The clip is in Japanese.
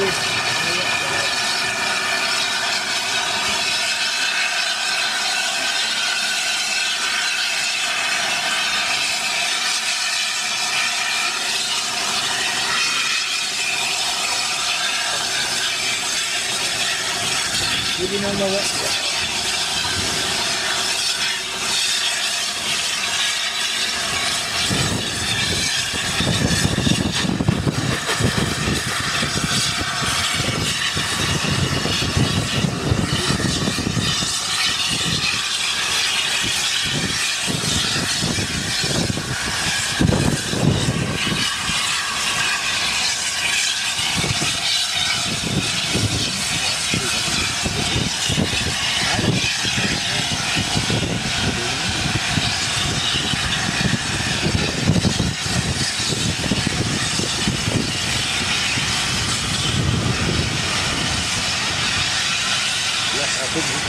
です指の上 I think